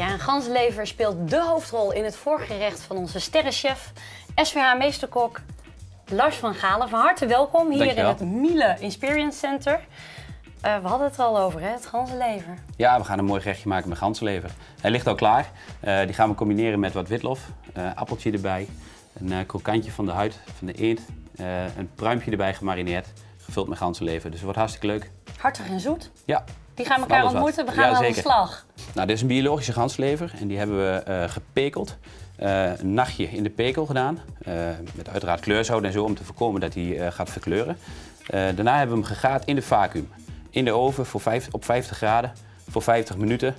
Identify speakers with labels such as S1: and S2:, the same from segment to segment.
S1: Ja, en ganslever speelt de hoofdrol in het voorgerecht van onze sterrenchef, SVH-meesterkok Lars van Galen. Van harte welkom hier in het Miele Experience Center. Uh, we hadden het er al over, hè? het ganzenlever.
S2: Ja, we gaan een mooi gerechtje maken met ganzenlever. Hij ligt al klaar. Uh, die gaan we combineren met wat witlof, uh, appeltje erbij, een krokantje van de huid van de eend, een pruimpje erbij gemarineerd, gevuld met ganzenlever. Dus het wordt hartstikke leuk.
S1: Hartig en zoet?
S2: Ja.
S1: Die gaan elkaar ontmoeten, we gaan ja, aan de slag.
S2: Nou, dit is een biologische ganslever en die hebben we gepekeld. een nachtje in de pekel gedaan, met uiteraard kleurzout en zo om te voorkomen dat hij gaat verkleuren. daarna hebben we hem gegaard in de vacuüm in de oven voor vijf, op 50 graden voor 50 minuten.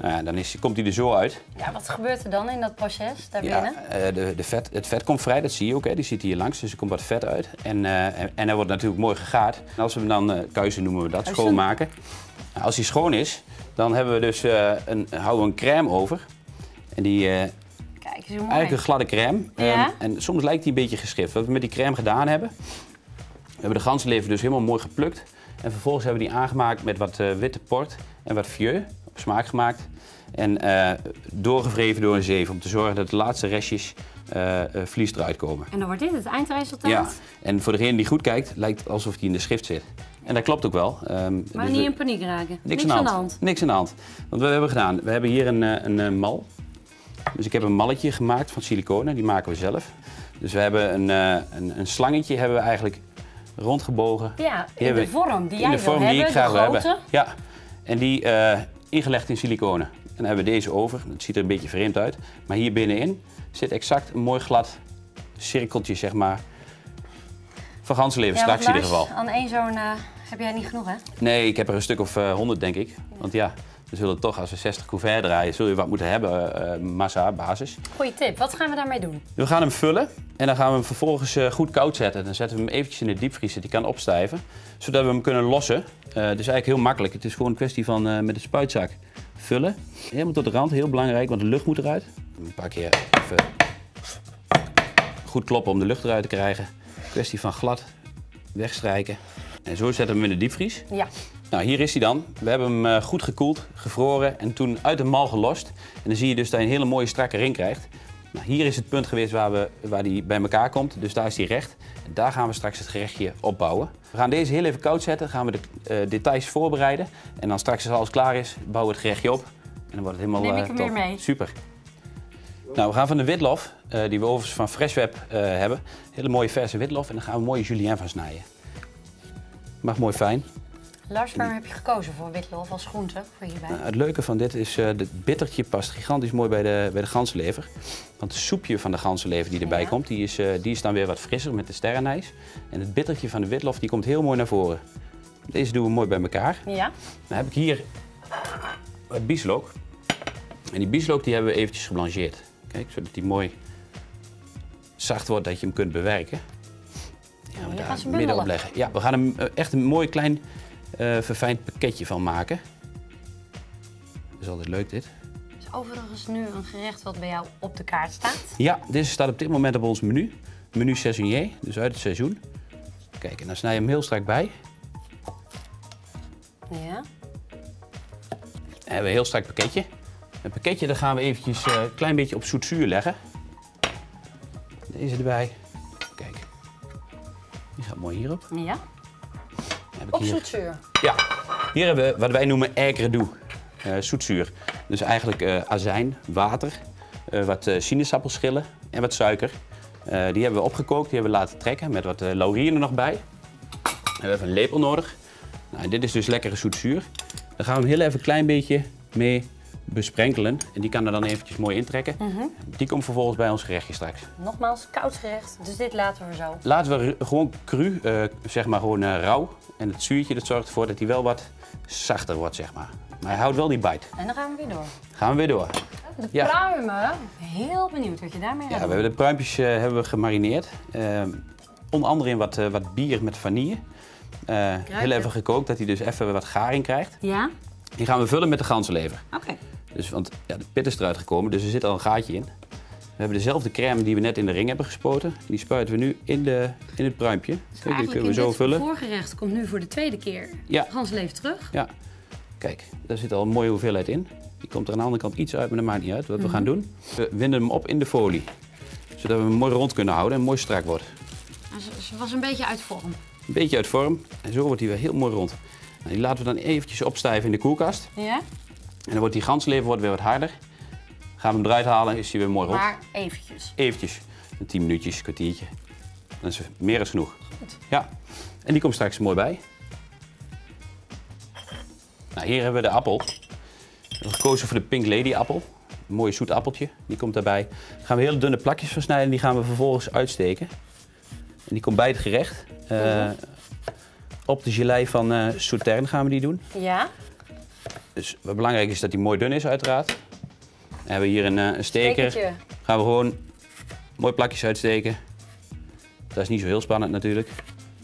S2: Nou dan is, komt hij er zo uit.
S1: Ja, wat gebeurt er dan in dat proces daarbinnen?
S2: Ja, de, de vet, het vet komt vrij, dat zie je ook. Hè. Die zit hier langs, dus er komt wat vet uit. En, uh, en, hij wordt natuurlijk mooi gegaard. En als we hem dan, kuisen noemen we dat, schoonmaken. Nou, als hij schoon is, dan hebben we dus een, houden we een crème over. En die,
S1: Kijk, zo mooi.
S2: Eigenlijk een gladde crème. Ja? Um, en soms lijkt die een beetje geschift. Wat we met die crème gedaan hebben, we hebben de ganzenlever dus helemaal mooi geplukt. En vervolgens hebben we die aangemaakt met wat uh, witte port en wat vieux, op smaak gemaakt. En uh, doorgevreven door een zeef om te zorgen dat de laatste restjes uh, vlies eruit komen.
S1: En dan wordt dit het eindresultaat?
S2: Ja, en voor degene die goed kijkt, lijkt het alsof die in de schrift zit. En dat klopt ook wel.
S1: Um, maar dus niet in paniek raken?
S2: Niks, aan, de hand. Niks aan de hand. Wat we hebben gedaan, we hebben hier een, een, een mal. Dus ik heb een malletje gemaakt van siliconen, die maken we zelf. Dus we hebben een, een, een slangetje hebben we eigenlijk rondgebogen.
S1: Ja, in de vorm die jij in de vorm die ik graag wil hebben.
S2: Ja, en die uh, ingelegd in siliconen. En dan hebben we deze over. Het ziet er een beetje vreemd uit. Maar hier binnenin zit exact een mooi glad cirkeltje, zeg maar. Van gansleven ja, straks in ieder geval.
S1: Aan één zo'n uh, heb jij niet genoeg, hè?
S2: Nee, ik heb er een stuk of uh, honderd, denk ik. Want ja, we zullen toch, als we 60 couverts draaien, zul je wat moeten hebben, uh, massa, basis.
S1: Goeie tip. Wat gaan we daarmee doen?
S2: We gaan hem vullen en dan gaan we hem vervolgens uh, goed koud zetten. Dan zetten we hem eventjes in de diepvriezer, die kan opstijven, zodat we hem kunnen lossen. Uh, is eigenlijk heel makkelijk. Het is gewoon een kwestie van met de spuitzak vullen. Helemaal tot de rand, heel belangrijk, want de lucht moet eruit. Een paar keer even goed kloppen om de lucht eruit te krijgen. Kwestie van glad wegstrijken. En zo zetten we hem in de diepvries.
S1: Ja.
S2: Nou, hier is hij dan. We hebben hem eh, goed gekoeld, gevroren en toen uit de mal gelost. En dan zie je dus dat hij een hele mooie strakke ring krijgt. Nou, hier is het punt geweest waar, we, waar die bij elkaar komt, dus daar is hij recht. En daar gaan we straks het gerechtje opbouwen. We gaan deze heel even koud zetten, gaan we de uh, details voorbereiden. En dan straks als alles klaar is, bouwen we het gerechtje op. En dan wordt het helemaal
S1: Neem ik hem
S2: top.
S1: weer mee.
S2: Super. Nou, we gaan van de witlof, uh, die we overigens van Freshweb uh, hebben, hele mooie verse witlof. En dan gaan we mooie julienne van snijden. Mag mooi fijn.
S1: Lars, waarom heb je gekozen voor witlof als groente voor hierbij? Nou,
S2: het leuke van dit is, uh, het bittertje past gigantisch mooi bij de, bij de ganzenlever. Want het soepje van de ganzenlever die erbij komt, die is, die is dan weer wat frisser met de sterrenijs. En het bittertje van de witlof die komt heel mooi naar voren. Deze doen we mooi bij elkaar.
S1: Ja.
S2: Dan heb ik hier het bieslook. En die bieslook die hebben we eventjes geblancheerd. Kijk, zodat die mooi zacht wordt dat je hem kunt bewerken.
S1: Die gaan we daar midden op leggen.
S2: Ja, we gaan hem uh, echt een mooi klein uh, verfijnd pakketje van maken. Dat is altijd leuk dit.
S1: Is overigens nu een gerecht wat bij jou op de kaart staat?
S2: Ja, dit staat op dit moment op ons menu. Menu saisonnier, dus uit het seizoen. Kijk, en dan snij je hem heel strak bij.
S1: Ja.
S2: Dan hebben we een heel strak pakketje. Het pakketje daar gaan we eventjes een uh, klein beetje op zoetzuur leggen. Deze erbij. Kijk. Die gaat mooi hierop.
S1: Ja. Op zoetzuur?
S2: Ja. Hier hebben we wat wij noemen aigre uh, zoetzuur. Dus eigenlijk uh, azijn, water, wat sinaasappelschillen en wat suiker. die hebben we opgekookt, die hebben we laten trekken met wat laurier er nog bij. We hebben een lepel nodig. Nou, dit is dus lekkere zoetzuur. Dan gaan we hem heel even een klein beetje mee besprenkelen. En die kan er dan eventjes mooi intrekken. Mm -hmm. Die komt vervolgens bij ons gerechtje straks.
S1: Nogmaals, koud gerecht, dus dit laten we zo.
S2: Laten we gewoon cru, uh, zeg maar gewoon uh, rauw. En het zuurtje dat zorgt ervoor dat hij wel wat zachter wordt, zeg maar. Maar hij houdt wel die bite.
S1: En dan gaan we weer door.
S2: Gaan we weer door.
S1: De pruimen, heel benieuwd wat je daarmee gaat
S2: ja, we hebben de pruimpjes uh, hebben we gemarineerd. onder andere in wat, wat bier met vanille. heel even gekookt, dat hij dus even wat garing krijgt.
S1: Ja.
S2: Die gaan we vullen met de ganzenlever.
S1: Oké.
S2: Dus, want ja, de pit is eruit gekomen, dus er zit al een gaatje in. We hebben dezelfde crème die we net in de ring hebben gespoten. Die spuiten we nu in, de, in het pruimpje.
S1: Dus die kunnen we zo vullen. Het voorgerecht komt nu voor de tweede keer
S2: ja.
S1: ganzenlever terug.
S2: Ja. Kijk, daar zit al een mooie hoeveelheid in. Die komt er aan de andere kant iets uit, maar dat maakt niet uit. Wat we gaan doen, we winden hem op in de folie. Zodat we hem mooi rond kunnen houden en mooi strak wordt.
S1: Ze was een beetje uit vorm.
S2: Een beetje uit vorm. En zo wordt hij weer heel mooi rond. Nou, die laten we dan eventjes opstijven in de koelkast.
S1: Ja?
S2: En dan wordt die ganslever wordt weer wat harder. Gaan we hem eruit halen, is hij weer mooi rond.
S1: Maar eventjes.
S2: Eventjes. Een 10 minuutjes, een kwartiertje. Dat is meer dan genoeg. Ja. En die komt straks mooi bij. Nou, hier hebben we de appel. We hebben gekozen voor de Pink Lady appel. Een mooi zoet appeltje, die komt daarbij. Dan gaan we hele dunne plakjes versnijden en die gaan we vervolgens uitsteken. En die komt bij het gerecht. Uh, op de gelei van uh, gaan we die doen.
S1: Ja.
S2: Dus wat belangrijk is dat die mooi dun is uiteraard. Dan hebben we hier een, uh, een steker.
S1: Stekertje.
S2: Gaan we gewoon mooi plakjes uitsteken. Dat is niet zo heel spannend natuurlijk.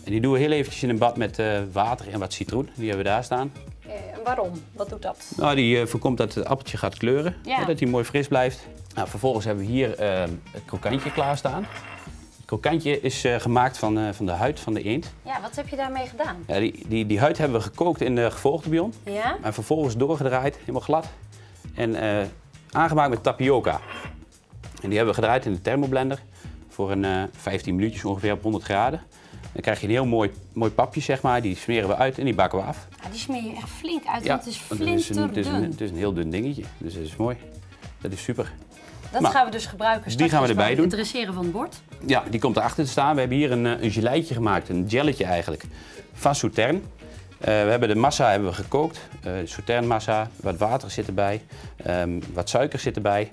S2: En die doen we heel eventjes in een bad met uh, water en wat citroen. Die hebben we daar staan.
S1: En waarom? Wat doet dat?
S2: Nou, die voorkomt dat het appeltje gaat kleuren.
S1: Ja.
S2: dat hij mooi fris blijft. Nou, vervolgens hebben we hier het krokantje klaarstaan. Het krokantje is uh, gemaakt van, uh, van de huid van de eend.
S1: Ja, wat heb je daarmee gedaan?
S2: Ja, die, die, die huid hebben we gekookt in de gevolgde bion.
S1: Ja?
S2: En vervolgens doorgedraaid, helemaal glad. En uh, aangemaakt met tapioca. En die hebben we gedraaid in de thermoblender voor een 15 minuutjes ongeveer op 100 graden. Dan krijg je een heel mooi, mooi papje, zeg maar. Die smeren we uit en die bakken we af.
S1: Ja, die smeer je echt flink uit,
S2: ja,
S1: want het is flinterdun.
S2: Het is, een, het, is een, het is een heel dun dingetje, dus dat is mooi. Dat is super.
S1: Dat
S2: Maar
S1: gaan we dus gebruiken
S2: die gaan we erbij doen.
S1: Het dresseren van het bord.
S2: Ja, die komt erachter te staan. We hebben hier een, eh, een geleitje gemaakt, een gelletje eigenlijk, van Sauterne. Uh, we hebben de massa hebben we gekookt, uh, Sauterne massa, wat water zit erbij, um, wat suiker zit erbij.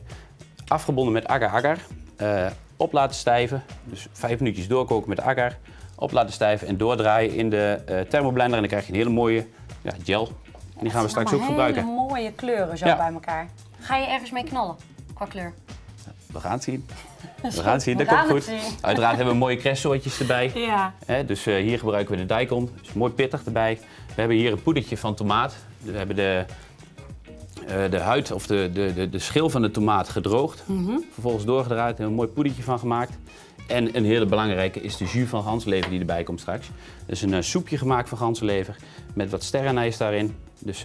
S2: Afgebonden met agar-agar, uh, op laten stijven, dus vijf minuutjes doorkoken met agar. Op laten stijven en doordraaien in de uh, thermoblender en dan krijg je een hele mooie ja, gel. En die gaan we straks ook gebruiken.
S1: hele mooie kleuren zo
S2: Ja.
S1: bij elkaar. Ga je ergens mee knallen qua kleur?
S2: We gaan het zien. We gaan het zien, dat komt goed. Uiteraard hebben we mooie cresssoortjes erbij.
S1: Ja.
S2: Dus eh, hier gebruiken we de daikon, dus mooi pittig erbij. We hebben hier een poedertje van tomaat. We hebben de, eh, de huid of de, de, de, de schil van de tomaat gedroogd. Vervolgens doorgedraaid, we een mooi poedertje van gemaakt. En een hele belangrijke is de jus van ganslever die erbij komt straks. Dus een eh, soepje gemaakt van ganslever met wat sterrenijs daarin. Dus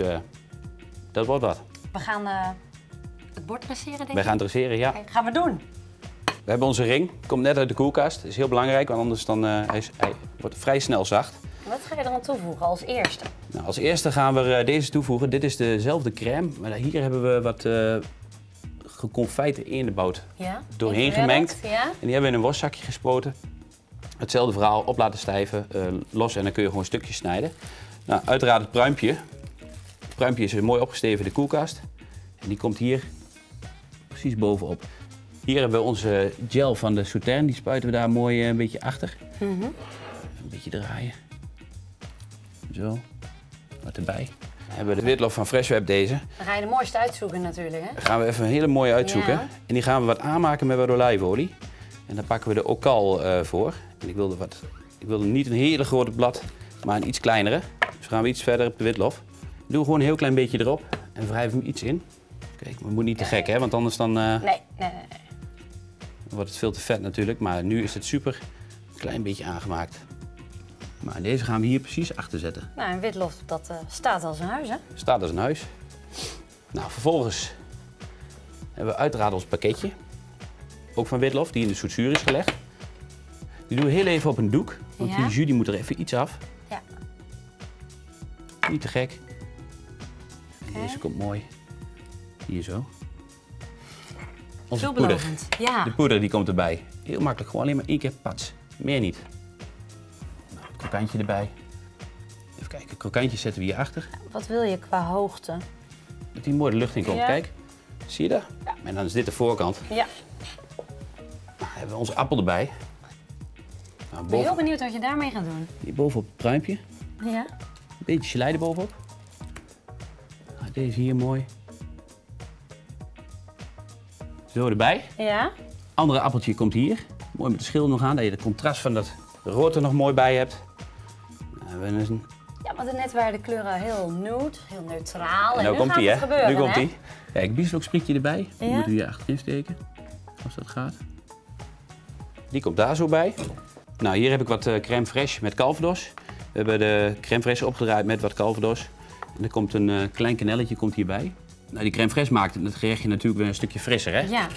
S2: dat wordt wat.
S1: We gaan bord dresseren, denk
S2: Wij
S1: ik.
S2: gaan dresseren, ja.
S1: Kijk, gaan we doen.
S2: We hebben onze ring, komt net uit de koelkast. Dat is heel belangrijk, want anders dan, eh, hij, is- hij wordt vrij snel zacht.
S1: Wat ga je er aan toevoegen als eerste?
S2: Nou, als eerste gaan we eh, deze toevoegen. Dit is dezelfde crème, maar hier hebben we wat eh geconfijte
S1: Ja?
S2: doorheen
S1: Ingewerkt,
S2: gemengd.
S1: Ja?
S2: En die hebben we in een worszakje gespoten. Hetzelfde verhaal, op laten stijven, los en dan kun je gewoon stukjes snijden. Nou, uiteraard het pruimpje. Het pruimpje is mooi opgesteven in de koelkast. En die komt hier precies bovenop. Hier hebben we onze gel van de Sauterne, die spuiten we daar mooi eh, een beetje achter. Even een beetje draaien. Zo, wat erbij. Dan hebben we de witlof van Freshweb deze.
S1: Dan ga je de mooiste uitzoeken natuurlijk, hè?
S2: Daar gaan we even een hele mooie uitzoeken.
S1: Ja.
S2: En die gaan we wat aanmaken met wat olijfolie. En daar pakken we de okal eh, voor. En ik wilde, wat, ik wilde niet een hele grote blad, maar een iets kleinere. Dus gaan we iets verder op de witlof. Doe gewoon een heel klein beetje erop en wrijf hem iets in. Kijk, maar het moet niet te gek, hè? Want anders dan, eh,
S1: Nee, nee, nee. nee.
S2: wordt het veel te vet natuurlijk. Maar nu is het super klein beetje aangemaakt. Maar deze gaan we hier precies achter zetten.
S1: Nou, een witlof, dat eh, staat als een huis, hè?
S2: Staat als een huis. Nou, vervolgens hebben we uiteraard ons pakketje. Ook van witlof, die in de zoetzuur is gelegd. Die doen we heel even op een doek, want
S1: Ja.
S2: die jus die moet er even iets af.
S1: Ja.
S2: Niet te gek. Deze komt mooi. Hier zo. Onze poeder.
S1: Veelbelovend. Ja.
S2: De poeder die komt erbij. Heel makkelijk, gewoon alleen maar één keer pats. Meer niet. Nou, het krokantje erbij. Even kijken, krokantje zetten we hier achter.
S1: Wat wil je qua hoogte?
S2: Dat die mooi de lucht in komt.
S1: Ja.
S2: Kijk, zie je dat?
S1: Ja.
S2: En dan is dit de voorkant.
S1: Ja.
S2: Nou, hebben we onze appel erbij. Nou,
S1: Ik ben heel benieuwd wat je daarmee gaat doen.
S2: hier bovenop het pruimpje.
S1: Ja?
S2: Een beetje gelei bovenop. Nou, deze hier mooi. Zo erbij.
S1: Ja?
S2: Andere appeltje komt hier. Mooi met de schil nog aan, dat je het contrast van dat rood er nog mooi bij hebt. Nou, een...
S1: Ja, want net waren de kleuren heel nude, heel neutraal.
S2: En nou
S1: nu
S2: komt
S1: gaat
S2: hij,
S1: het gebeuren,
S2: nu komt
S1: hè?
S2: hij. Kijk, biesloksprietje erbij. Die moeten we hier achterin steken. Als dat gaat. Die komt daar zo bij. Nou, hier heb ik wat eh, crème fraîche met calvados. We hebben de crème fraîche opgedraaid met wat calvados. En er komt een eh, klein kanelletje komt hierbij. Nou, die crème fraîche maakt het gerechtje natuurlijk weer een stukje frisser, hè?
S1: Ja.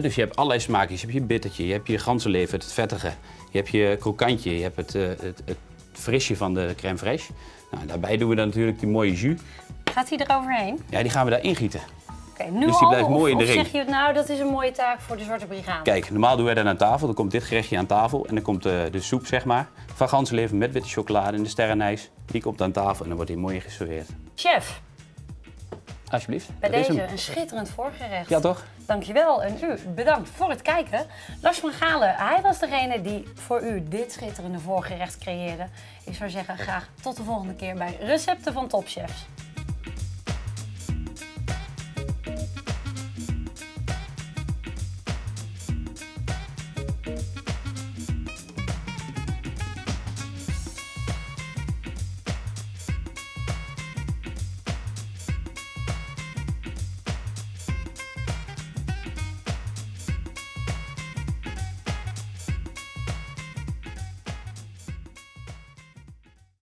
S2: dus je hebt allerlei smaakjes. Je hebt je bittertje, je hebt je ganzenlever, het vettige. Je hebt je krokantje, je hebt het, uh, het, het frisje van de crème fraîche. Nou, daarbij doen we dan natuurlijk die mooie jus.
S1: Gaat die eroverheen?
S2: Ja, die gaan we daar ingieten.
S1: Okay, nu dus die blijft mooi in de ring. zeg je, nou, dat is een mooie taak voor de Zwarte Brigade?
S2: Kijk, normaal doen wij dan aan tafel. Dan komt dit gerechtje aan tafel en dan komt de, de soep, zeg maar, van ganzenlever met witte chocolade en de sterrenijs. Die komt aan tafel en dan wordt die mooi geserveerd.
S1: Chef.
S2: Alsjeblieft.
S1: Bij deze een schitterend voorgerecht.
S2: Ja, toch?
S1: Dankjewel en u bedankt voor het kijken. Lars van Galen, hij was degene die voor u dit schitterende voorgerecht creëerde. Ik zou zeggen, graag tot de volgende keer bij Recepten van Topchefs.